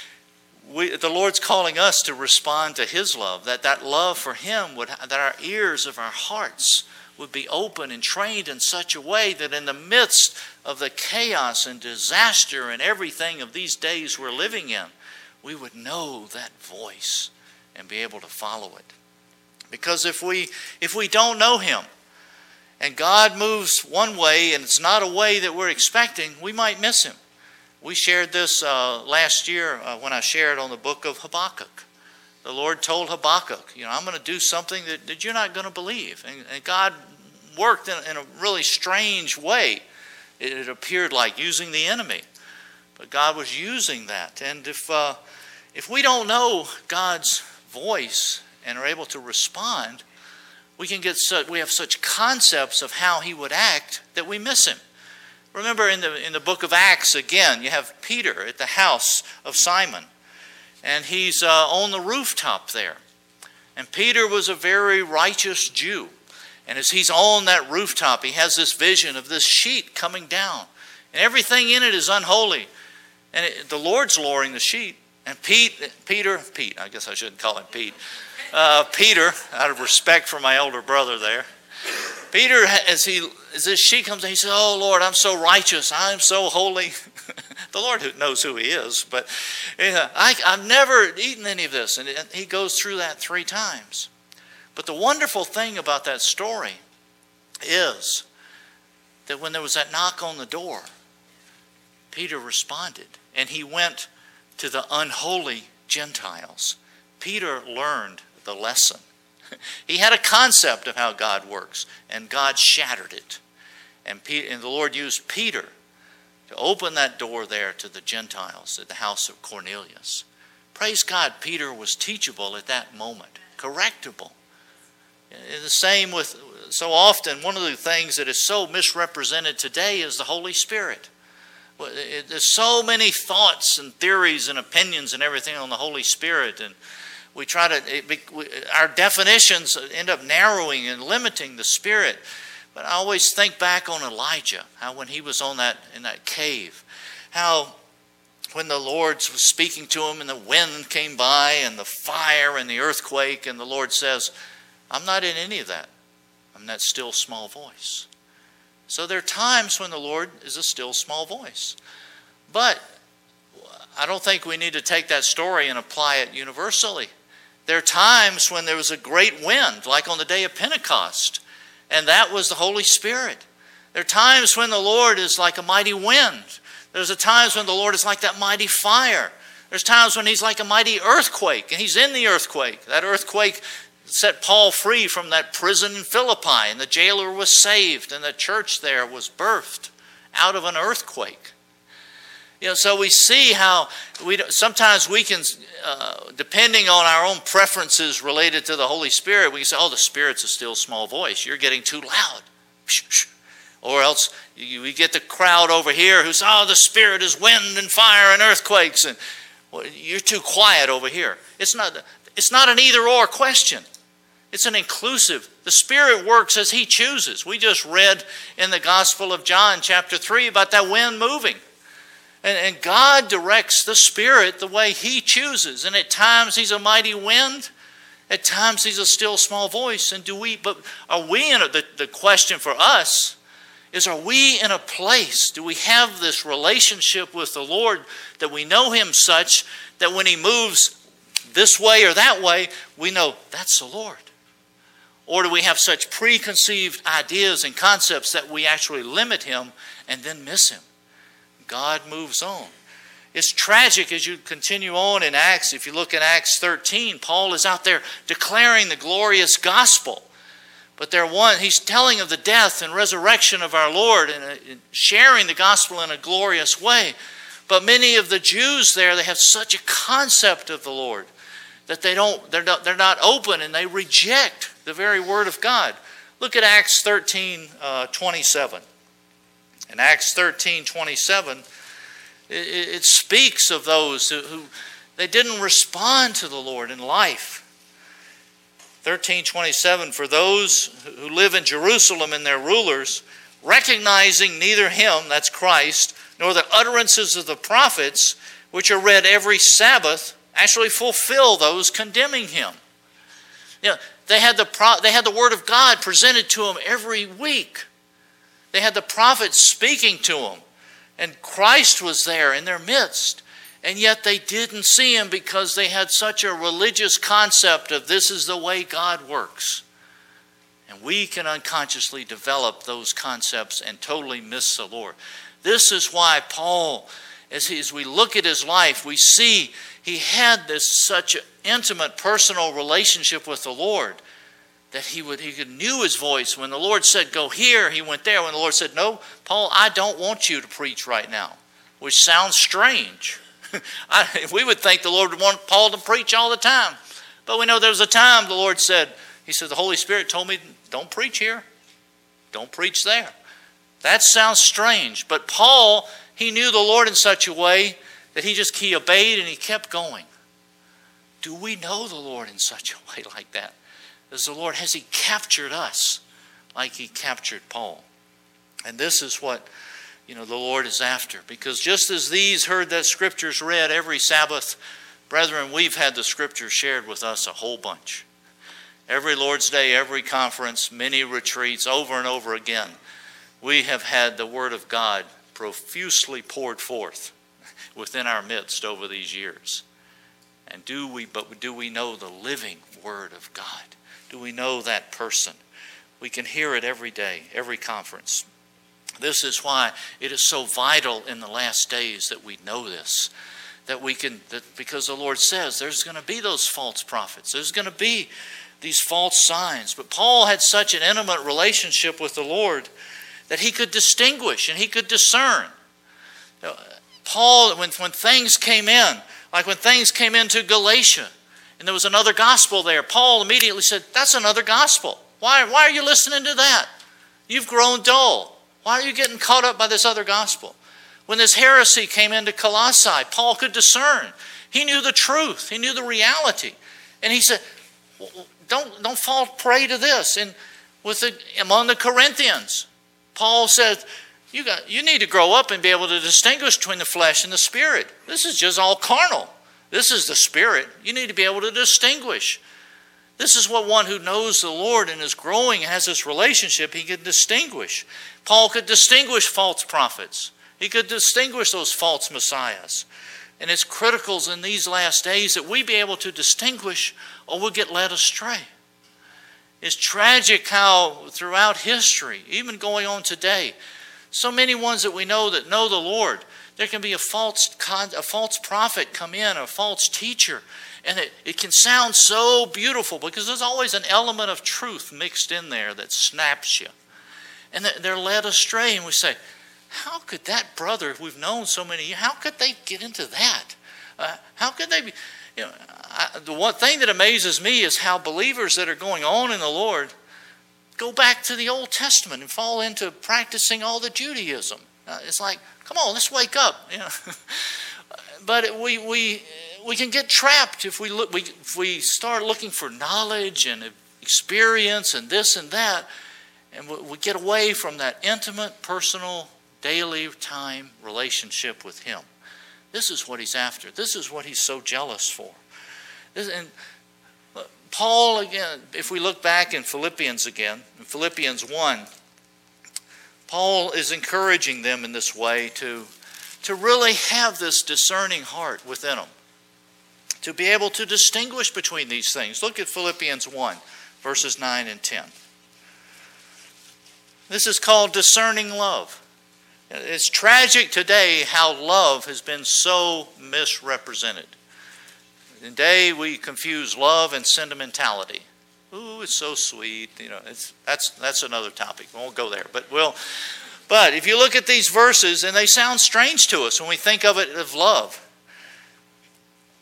we, the Lord's calling us to respond to His love, that that love for Him would, that our ears of our hearts would be open and trained in such a way that in the midst of the chaos and disaster and everything of these days we're living in, we would know that voice and be able to follow it. Because if we, if we don't know Him, and God moves one way and it's not a way that we're expecting, we might miss Him. We shared this uh, last year uh, when I shared on the book of Habakkuk. The Lord told Habakkuk, you know, I'm going to do something that, that you're not going to believe. And, and God worked in, in, a really strange way. It, it, appeared like using the enemy. But God was using that. And if, uh, if we don't know God's voice and are able to respond, we can get such, we have such concepts of how he would act that we miss him. Remember in the, in the book of Acts, again, you have Peter at the house of Simon, and he's uh, on the rooftop there. And Peter was a very righteous Jew. And as he's on that rooftop, he has this vision of this sheet coming down. And everything in it is unholy. And it, the Lord's lowering the sheet. And Pete, Peter, Pete, I guess I shouldn't call him Pete. Uh, Peter, out of respect for my older brother there, Peter, as he as sheet comes in, he says, "Oh Lord, I'm so righteous. I'm so holy." the Lord knows who He is, but I, I've never eaten any of this, and he goes through that three times. But the wonderful thing about that story is that when there was that knock on the door, Peter responded, and he went to the unholy Gentiles. Peter learned the lesson he had a concept of how God works, and God shattered it. And, and the Lord used Peter to open that door there to the Gentiles at the house of Cornelius. Praise God, Peter was teachable at that moment, correctable. The same with so often, one of the things that is so misrepresented today is the Holy Spirit. There's so many thoughts and theories and opinions and everything on the Holy Spirit, and we try to, it, we, our definitions end up narrowing and limiting the Spirit. But I always think back on Elijah, how when he was on that in that cave, how when the Lord was speaking to him and the wind came by and the fire and the earthquake, and the Lord says, I'm not in any of that. I'm that still small voice. So there are times when the Lord is a still small voice. But I don't think we need to take that story and apply it universally. There are times when there was a great wind, like on the day of Pentecost, and that was the Holy Spirit. There are times when the Lord is like a mighty wind. There's a times when the Lord is like that mighty fire. There's times when he's like a mighty earthquake, and he's in the earthquake. That earthquake set Paul free from that prison in Philippi, and the jailer was saved, and the church there was birthed out of an earthquake. You know, so we see how we sometimes we can, uh, depending on our own preferences related to the Holy Spirit, we can say, "Oh, the Spirit's a still small voice. You're getting too loud." Or else we get the crowd over here who's, "Oh, the Spirit is wind and fire and earthquakes," and well, you're too quiet over here. It's not. It's not an either-or question. It's an inclusive. The Spirit works as He chooses. We just read in the Gospel of John, chapter 3, about that wind moving. And, and God directs the Spirit the way He chooses. And at times He's a mighty wind, at times He's a still small voice. And do we, but are we in a, the, the question for us is are we in a place, do we have this relationship with the Lord that we know Him such that when He moves this way or that way, we know that's the Lord? Or do we have such preconceived ideas and concepts that we actually limit Him and then miss Him? God moves on. It's tragic as you continue on in Acts. If you look at Acts 13, Paul is out there declaring the glorious gospel. But they're one, he's telling of the death and resurrection of our Lord and uh, sharing the gospel in a glorious way. But many of the Jews there, they have such a concept of the Lord that they don't, they're not, they're not open and they reject the very word of God. Look at Acts 13, uh, 27. In Acts 13 27, it, it speaks of those who, who they didn't respond to the Lord in life. 1327 For those who live in Jerusalem and their rulers, recognizing neither him, that's Christ, nor the utterances of the prophets, which are read every Sabbath, actually fulfill those condemning him. You know, they had the, pro- they had the Word of God presented to them every week. They had the prophets speaking to them, and Christ was there in their midst. And yet they didn't see him because they had such a religious concept of this is the way God works. And we can unconsciously develop those concepts and totally miss the Lord. This is why Paul, as, he, as we look at his life, we see he had this such intimate personal relationship with the Lord that he would he knew his voice. When the lord said go here he went there. When the lord said no paul i don't want you to preach right now which sounds strange. I, we would think the lord would want paul to preach all the time. But we know there was a time the lord said he said the holy spirit told me don't preach here. Don't preach there. That sounds strange. But paul he knew the lord in such a way that he just he obeyed and he kept going. Do we know the lord in such a way like that is the Lord, has He captured us like He captured Paul? And this is what you know the Lord is after. Because just as these heard that scriptures read every Sabbath, brethren, we've had the scriptures shared with us a whole bunch. Every Lord's Day, every conference, many retreats, over and over again, we have had the Word of God profusely poured forth within our midst over these years. And do we, but do we know the living Word of God? Do we know that person? We can hear it every day, every conference. This is why it is so vital in the last days that we know this. That we can, that because the Lord says there's going to be those false prophets, there's going to be these false signs. But Paul had such an intimate relationship with the Lord that he could distinguish and he could discern. Paul, when, when things came in, like when things came into Galatia, and there was another gospel there. Paul immediately said, That's another gospel. Why, why are you listening to that? You've grown dull. Why are you getting caught up by this other gospel? When this heresy came into Colossae, Paul could discern. He knew the truth, he knew the reality. And he said, don't, don't fall prey to this. And with the, among the Corinthians, Paul said, you, got, you need to grow up and be able to distinguish between the flesh and the spirit. This is just all carnal. This is the spirit. You need to be able to distinguish. This is what one who knows the Lord and is growing and has this relationship, he can distinguish. Paul could distinguish false prophets, he could distinguish those false messiahs. And it's critical in these last days that we be able to distinguish or we'll get led astray. It's tragic how throughout history, even going on today, so many ones that we know that know the Lord, there can be a false, a false prophet come in, a false teacher, and it, it can sound so beautiful because there's always an element of truth mixed in there that snaps you. And they're led astray, and we say, How could that brother we've known so many how could they get into that? Uh, how could they be? You know, I, the one thing that amazes me is how believers that are going on in the Lord go back to the Old Testament and fall into practicing all the Judaism. Uh, it's like, come on, let's wake up. But we, we, we can get trapped if we, look, we, if we start looking for knowledge and experience and this and that, and we, get away from that intimate, personal, daily time relationship with Him. This is what He's after. This is what He's so jealous for. And uh, Paul, again, if we look back in Philippians again, in Philippians 1, Paul is encouraging them in this way to, to really have this discerning heart within them, to be able to distinguish between these things. Look at Philippians 1, verses 9 and 10. This is called discerning love. It's tragic today how love has been so misrepresented. Today we confuse love and sentimentality. Ooh, it's so sweet. You know, it's that's that's another topic. We won't go there. But we'll but if you look at these verses, and they sound strange to us when we think of it of love.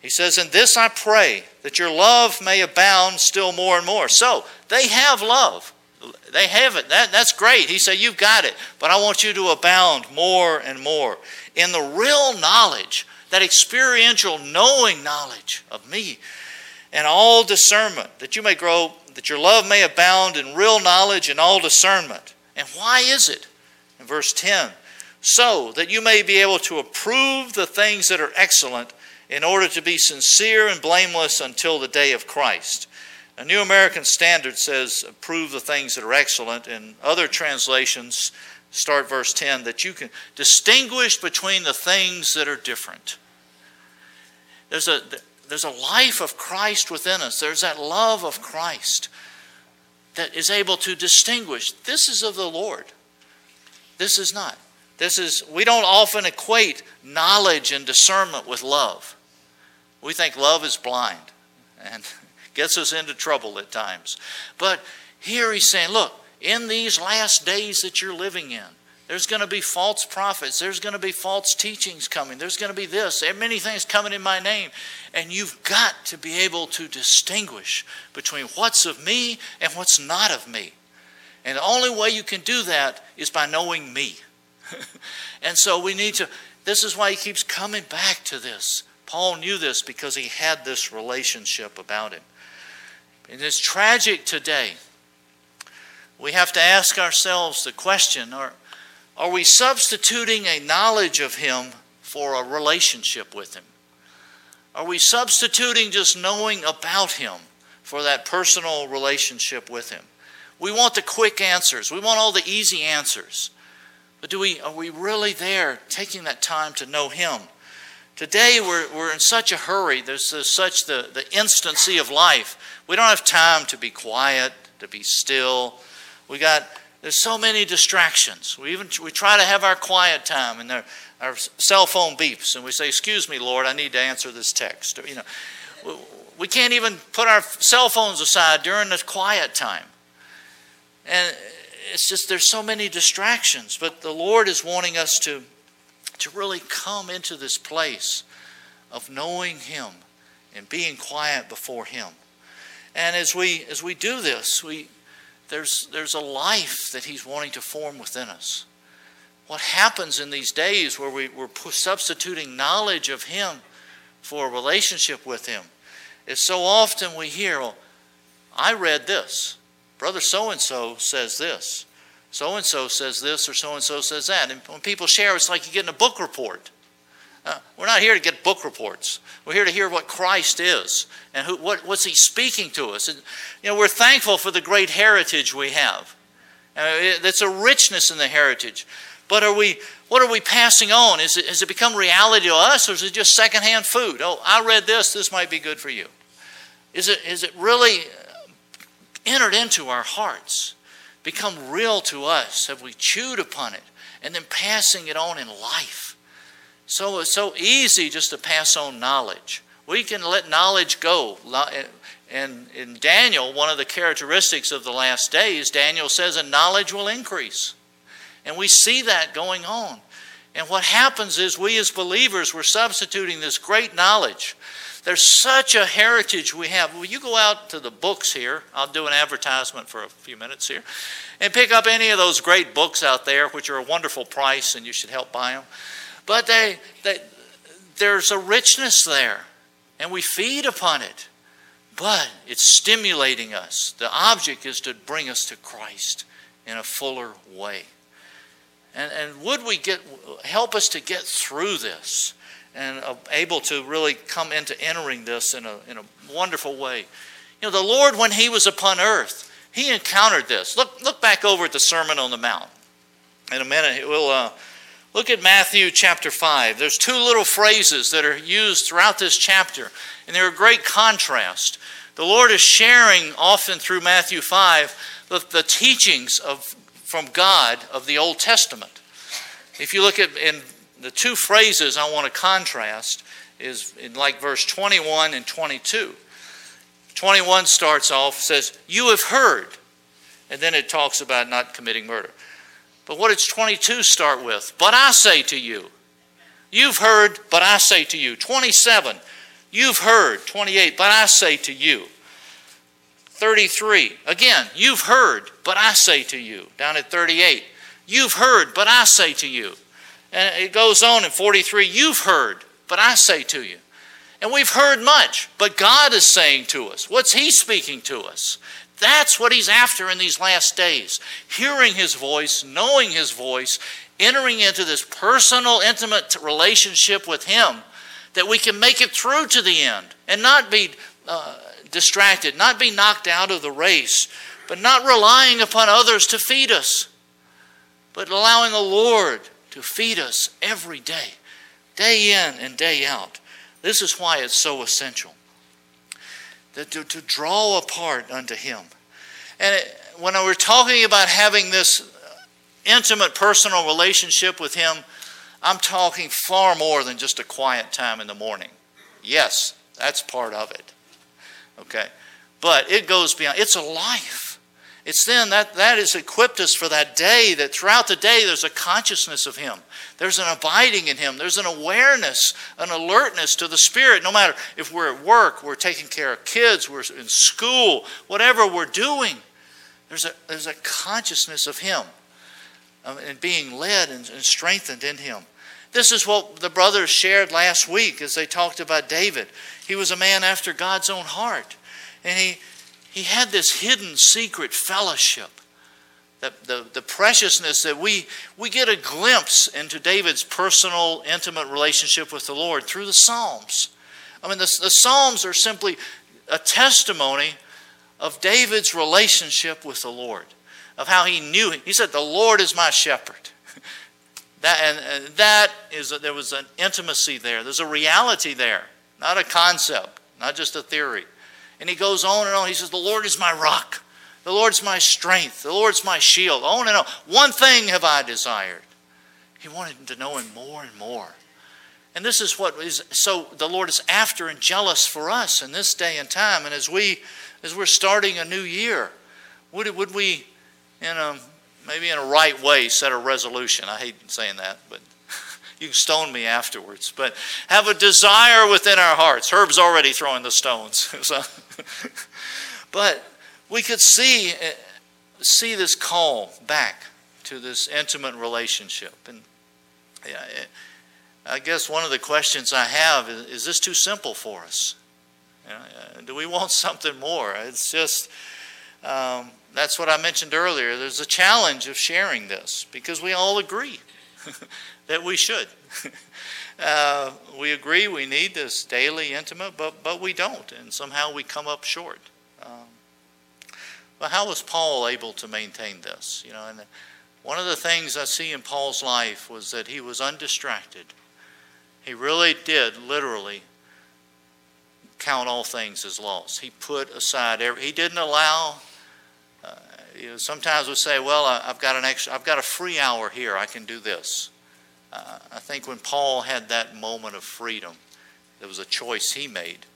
He says, In this I pray, that your love may abound still more and more. So they have love. They have it. That, that's great. He said, You've got it. But I want you to abound more and more in the real knowledge that experiential knowing knowledge of me and all discernment, that you may grow, that your love may abound in real knowledge and all discernment. And why is it? In verse 10, so that you may be able to approve the things that are excellent in order to be sincere and blameless until the day of Christ. A New American Standard says, approve the things that are excellent. and other translations, start verse 10, that you can distinguish between the things that are different. There's a, there's a life of Christ within us, there's that love of Christ that is able to distinguish this is of the Lord, this is not. This is, we don't often equate knowledge and discernment with love. We think love is blind and gets us into trouble at times. But here he's saying, look, in these last days that you're living in, there's going to be false prophets. There's going to be false teachings coming. There's going to be this. There are many things coming in my name. And you've got to be able to distinguish between what's of me and what's not of me. And the only way you can do that is by knowing me. and so we need to, this is why he keeps coming back to this. Paul knew this because he had this relationship about him. And it's tragic today. We have to ask ourselves the question are, are we substituting a knowledge of Him for a relationship with Him? Are we substituting just knowing about Him for that personal relationship with Him? We want the quick answers. We want all the easy answers. But do we, are we really there taking that time to know Him? Today we're, we're in such a hurry. There's, there's such the, the instancy of life. We don't have time to be quiet, to be still. We got there's so many distractions. We even we try to have our quiet time, and our, our cell phone beeps, and we say, "Excuse me, Lord, I need to answer this text." You know, we can't even put our cell phones aside during the quiet time, and it's just there's so many distractions. But the Lord is wanting us to to really come into this place of knowing Him and being quiet before Him. And as we as we do this, we there's, there's a life that He's wanting to form within us. what happens in these days where we, we're substituting knowledge of Him for a relationship with Him is so often we hear, well, I read this. Brother so and so says this. So and so says this, or so and so says that. And when people share, it's like you're getting a book report. Uh, we're not here to get book reports. We're here to hear what Christ is and who, what, what's He speaking to us. And, you know, we're thankful for the great heritage we have. Uh, a richness in the heritage. But are we, what are we passing on? Is it, has it become reality to us, or is it just secondhand food? Oh, I read this, this might be good for you. Is it, is it really entered into our hearts, become real to us? Have we chewed upon it and then passing it on in life? So it's so easy just to pass on knowledge. We can let knowledge go. And in Daniel, one of the characteristics of the last days, Daniel says, and knowledge will increase. And we see that going on. And what happens is we as believers, we're substituting this great knowledge. There's such a heritage we have. Will you go out to the books here? I'll do an advertisement for a few minutes here. And pick up any of those great books out there, which are a wonderful price and you should help buy them. But they, they, there's a richness there, and we feed upon it. But it's stimulating us. The object is to bring us to Christ in a fuller way. And, and would we get help us to get through this and uh, able to really come into entering this in a, in a wonderful way? You know, the Lord, when He was upon earth, He encountered this. Look, look back over at the Sermon on the Mount. In a minute, we'll uh, look at Matthew chapter 5. There's two little phrases that are used throughout this chapter, and they're a great contrast. The Lord is sharing often through Matthew 5 the, the teachings of from God of the Old Testament. If you look at in the two phrases I want to contrast is in like verse 21 and 22. 21 starts off says, "You have heard," and then it talks about not committing murder. But what does 22 start with? But I say to you. You've heard, but I say to you. 27. You've heard. 28. But I say to you. 33. Again, you've heard, but I say to you. Down at 38. You've heard, but I say to you. And it goes on in 43. You've heard, but I say to you. And we've heard much, but God is saying to us. What's He speaking to us? That's what He's after in these last days. Hearing His voice, knowing His voice, entering into this personal, intimate relationship with Him that we can make it through to the end and not be uh, distracted, not be knocked out of the race, but not relying upon others to feed us, but allowing the Lord to feed us every day, day in and day out. This is why it's so essential to, to draw apart unto Him. And it, when we're talking about having this intimate personal relationship with Him, I'm talking far more than just a quiet time in the morning. Yes, that's part of it. Okay? But it goes beyond, it's a life. It's then that that has equipped us for that day, that throughout the day there's a consciousness of Him. There's an abiding in Him. There's an awareness, an alertness to the Spirit. No matter if we're at work, we're taking care of kids, we're in school, whatever we're doing, there's a, there's a consciousness of Him um, and being led and, and strengthened in Him. This is what the brothers shared last week as they talked about David. He was a man after God's own heart. And he, he had this hidden secret fellowship. The, the, the preciousness that we, we get a glimpse into David's personal, intimate relationship with the Lord through the Psalms. I mean, the, the Psalms are simply a testimony of David's relationship with the Lord, of how he knew him. He said, The Lord is my shepherd. That, and, and that is, there was an intimacy there. There's a reality there, not a concept, not just a theory. And he goes on and on. He says, The Lord is my rock. The Lord's my strength. The Lord's my shield. On and on. One thing have I desired. He wanted to know him more and more. And this is what is so the Lord is after and jealous for us in this day and time. And as we as we're starting a new year, would, it would we, in a maybe in a right way, set a resolution. I hate saying that, but you can stone me afterwards. But have a desire within our hearts. Herb's already throwing the stones. so, but we could see, see this call back to this intimate relationship. And I guess one of the questions I have is, is this too simple for us? Uh, do we want something more? It's just, um, that's what I mentioned earlier. There's a challenge of sharing this because we all agree that we should. uh, we agree we need this daily intimate, but, but we don't, and somehow we come up short. Um, but how was Paul able to maintain this? You know, and one of the things I see in Paul's life was that he was undistracted. He really did, literally, count all things as loss. He put aside every, he didn't allow, uh, you know, sometimes we say, well, I, have got an extra, I've got a free hour here, I can do this. I think when Paul had that moment of freedom, there was a choice he made.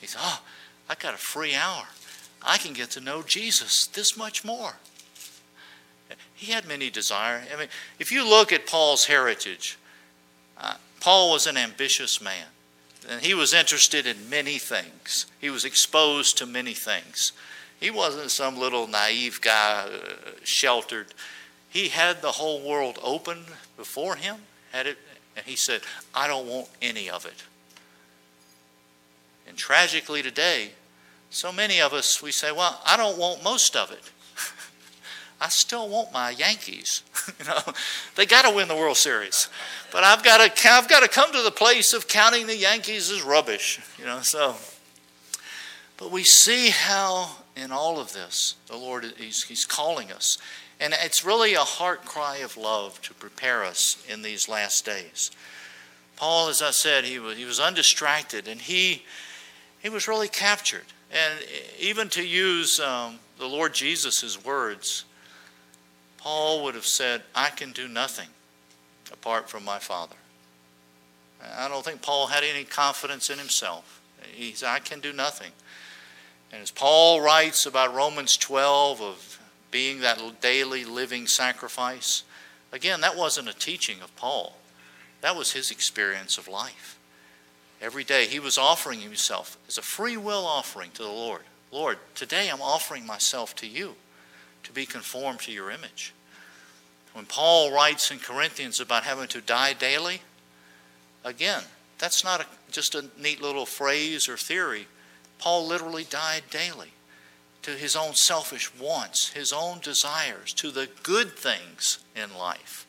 He said, oh, I got a free hour. I can get to know Jesus this much more. He had many desires. I mean, if you look at Paul's heritage, uh, Paul was an ambitious man. And he was interested in many things. He was exposed to many things. He wasn't some little naive guy, uh, sheltered. He had the whole world open before him, had it, and he said, I don't want any of it. And tragically today, so many of us, we say, well, I don't want most of it. I still want my Yankees. you know, they got to win the World Series, but I've got to I've got to come to the place of counting the Yankees as rubbish. You know, so. But we see how in all of this the Lord he's, he's calling us, and it's really a heart cry of love to prepare us in these last days. Paul, as I said, he was he was undistracted, and he he was really captured. And even to use um, the Lord Jesus' words, Paul would have said, I can do nothing apart from my Father. I don't think Paul had any confidence in himself. He said, I can do nothing. And as Paul writes about Romans 12 of being that daily living sacrifice, again, that wasn't a teaching of Paul. That was his experience of life. Every day he was offering himself as a free will offering to the Lord. Lord, today I'm offering myself to you to be conformed to your image. When Paul writes in Corinthians about having to die daily, again, that's not a, just a neat little phrase or theory. Paul literally died daily to his own selfish wants, his own desires, to the good things in life.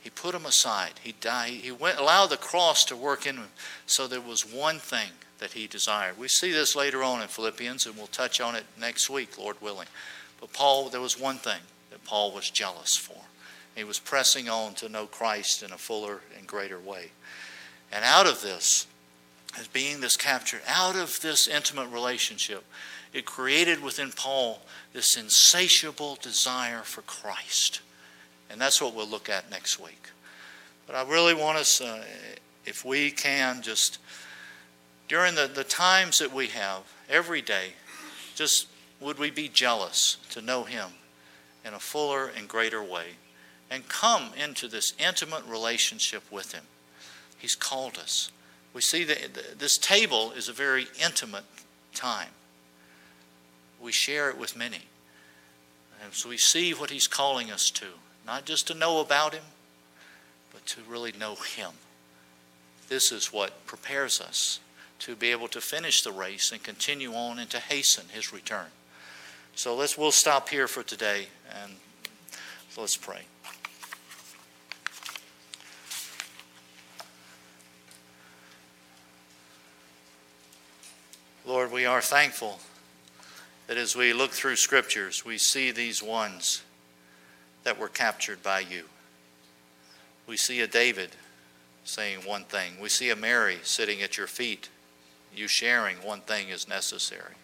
He put them aside. He died. He went, allowed the cross to work in him. So there was one thing that he desired. We see this later on in Philippians, and we'll touch on it next week, Lord willing. But Paul, there was one thing that Paul was jealous for. He was pressing on to know Christ in a fuller and greater way. And out of this, as being this captured, out of this intimate relationship, it created within Paul this insatiable desire for Christ. And that's what we'll look at next week. But I really want us, uh, if we can, just during the, the times that we have, every day, just would we be jealous to know Him in a fuller and greater way and come into this intimate relationship with Him? He's called us. We see that this table is a very intimate time. We share it with many. And so we see what He's calling us to, not just to know about Him, but to really know Him. This is what prepares us to be able to finish the race and continue on and to hasten His return. So let's we'll stop here for today and let's pray. Lord, we are thankful that as we look through scriptures, we see these ones that were captured by you. We see a David saying one thing. We see a Mary sitting at your feet, you sharing one thing is necessary.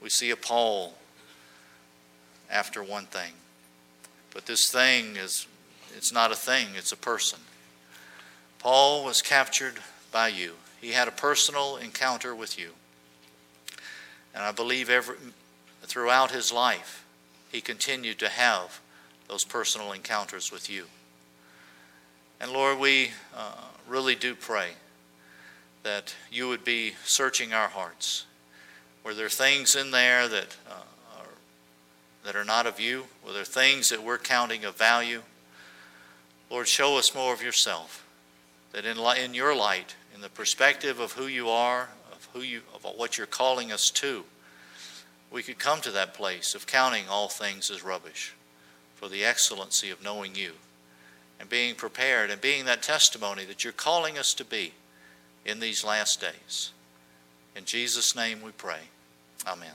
We see a Paul after one thing. But this thing is it's not a thing, it's a person. Paul was captured by you. He had a personal encounter with you. And I believe every, throughout his life, he continued to have those personal encounters with you. And Lord, we uh, really do pray that you would be searching our hearts. Were there things in there that uh, that are not of you, Were there things that we're counting of value. Lord, show us more of yourself, that in, in your light, in the perspective of who you are, who you, of what you're calling us to, we could come to that place of counting all things as rubbish for the excellency of knowing you and being prepared and being that testimony that you're calling us to be in these last days. In Jesus' name we pray. Amen.